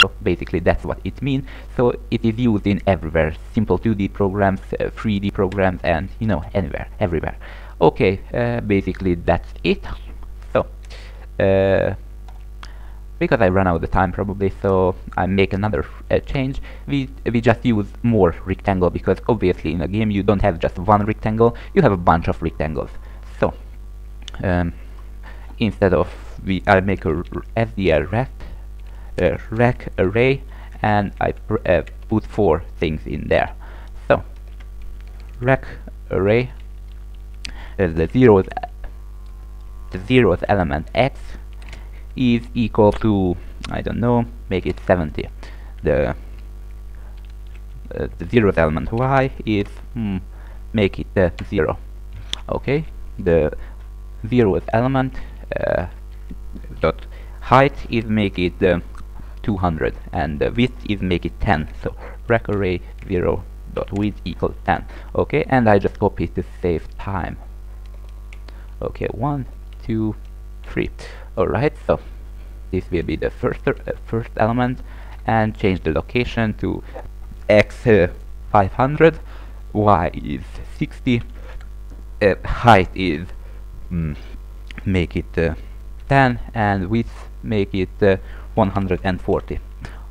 So basically that's what it means. So it is used in everywhere. Simple 2D programs, uh, 3D programs and you know anywhere, everywhere. Okay, uh, basically that's it. So uh, because I run out of time probably so I make another uh, change we we just use more rectangle because obviously in a game you don't have just one rectangle you have a bunch of rectangles so um, instead of we I make a SDL rect uh, rec array and I uh, put four things in there. So rec array uh, the zeroth the zeroth element x is equal to I don't know make it 70 the uh, the zeroth element y is hmm, make it uh, 0 okay the zeroth element uh, dot height is make it uh, 200 and the width is make it 10 so rec array 0 dot width equals 10 okay and I just copy to save time. Okay one two three. Alright so this will be the first uh, first element and change the location to x uh, 500 y is 60 uh, height is mm, make it uh, 10 and width make it uh, 140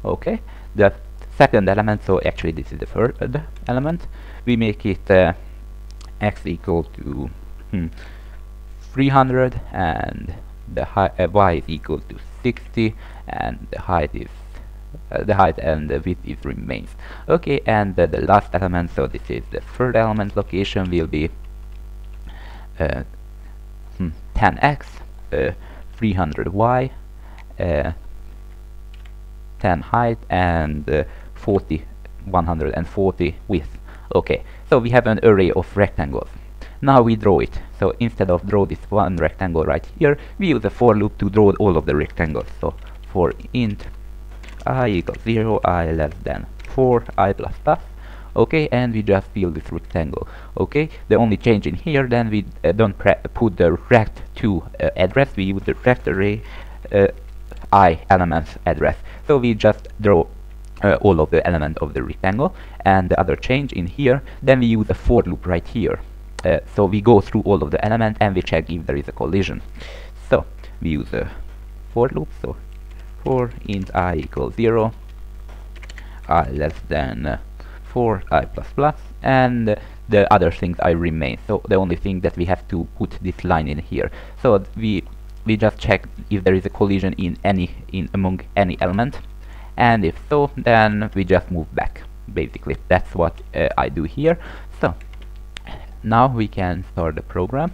okay the second element so actually this is the third element. We make it uh, x equal to hmm, 300 and the uh, y is equal to 60 and the height is uh, the height and the width is remains. Okay and the last element so this is the third element location will be uh, hmm, 10x 300y uh, uh, 10 height and uh, 40 140 width okay so we have an array of rectangles now we draw it. So instead of draw this one rectangle right here, we use a for loop to draw all of the rectangles. So for int i equals 0, i less than 4, i plus plus. Okay, and we just fill this rectangle. Okay, the only change in here, then we uh, don't put the rect2 uh, address, we use the rect array uh, i elements address. So we just draw uh, all of the element of the rectangle and the other change in here then we use a for loop right here. Uh, so we go through all of the elements and we check if there is a collision. So we use a for loop. So for int i equals 0 i less than uh, 4 i plus plus and the other things I remain. So the only thing that we have to put this line in here. So we we just check if there is a collision in any in among any element. And if so then we just move back basically. That's what uh, I do here. So now we can start the program.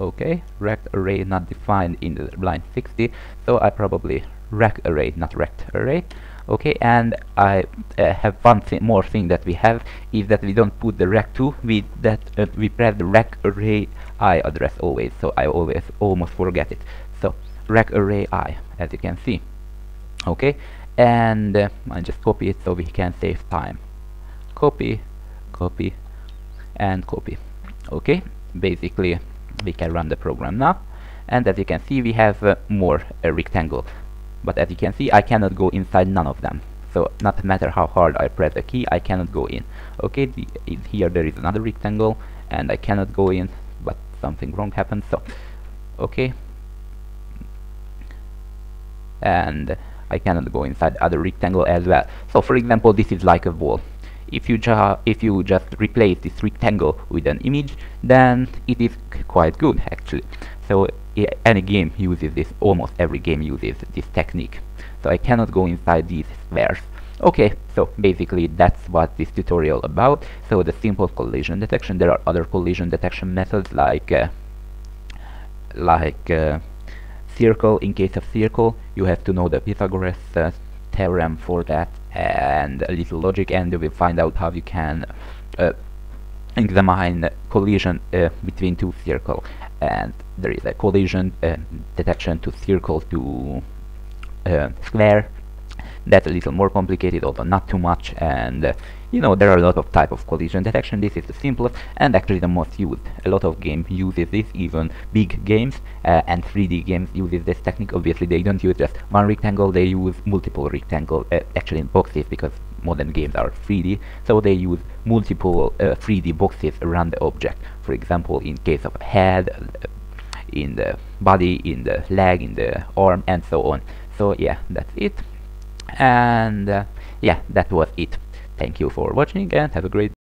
Okay rect array not defined in the line 60 so I probably rect array not rect array. Okay and I uh, have one th more thing that we have is that we don't put the rect2 we that uh, we press the rect array i address always. So I always almost forget it. So rect array i as you can see. Okay and uh, I just copy it so we can save time. Copy copy and copy. Okay basically we can run the program now. And as you can see we have uh, more uh, rectangle but as you can see I cannot go inside none of them. So not matter how hard I press the key I cannot go in. Okay the, here there is another rectangle and I cannot go in but something wrong happened so okay. And I cannot go inside other rectangle as well. So for example this is like a wall. If you if you just replace this rectangle with an image then it is quite good actually so any game uses this almost every game uses this technique. So I cannot go inside these spheres. Okay so basically that's what this tutorial about. So the simple collision detection. There are other collision detection methods like uh, like uh, circle. In case of circle you have to know the Pythagoras uh, theorem for that and a little logic and you will find out how you can uh, examine collision uh, between two circles. And there is a collision uh, detection to circle to uh, square. That's a little more complicated although not too much. And uh, you know there are a lot of type of collision detection. This is the simplest and actually the most used. A lot of game uses this even big games uh, and 3d games uses this technique. Obviously they don't use just one rectangle. They use multiple rectangle uh, actually in boxes because modern games are 3d so they use multiple 3d uh, boxes around the object. For example in case of head uh, in the body in the leg in the arm and so on. So yeah that's it. And uh, yeah that was it. Thank you for watching and have a great